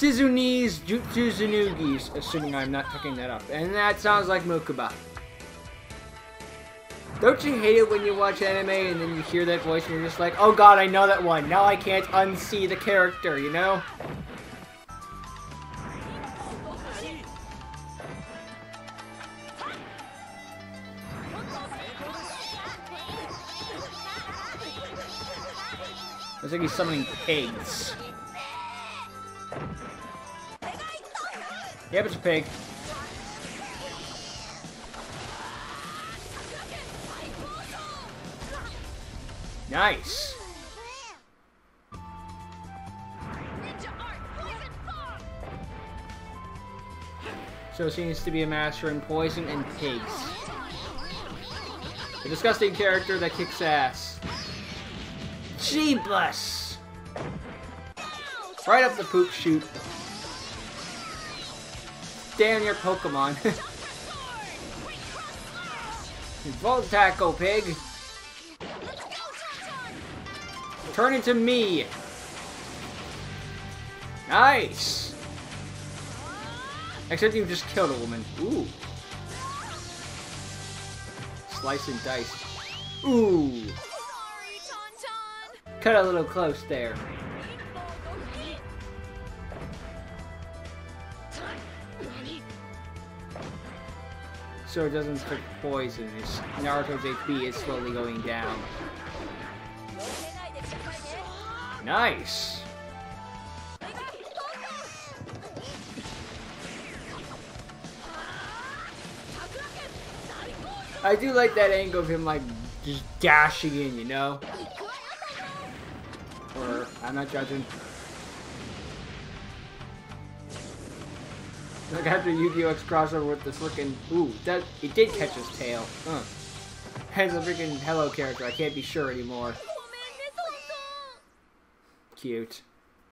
Shizune's Jutsu Zanugis, assuming I'm not fucking that up. And that sounds like Mokuba. Don't you hate it when you watch anime and then you hear that voice and you're just like, oh god, I know that one. Now I can't unsee the character, you know? Looks like he's summoning pigs. Yep, it's a pig. Nice. So seems to be a master in poison and pigs. A disgusting character that kicks ass. Gee bless! Right up the poop chute. Damn your Pokemon. Volt tackle, pig! Turn into me! Nice! Except you just killed a woman. Ooh. Slice and dice. Ooh. Cut a little close there. So it doesn't stick poison. It's Naruto's HP is slowly going down. Nice! I do like that angle of him like just dashing in, you know? Or I'm not judging. Like after Yu-Gi-Oh! X crossover with the freaking ooh, that it did catch his tail. Huh. Has a freaking hello character, I can't be sure anymore. Cute.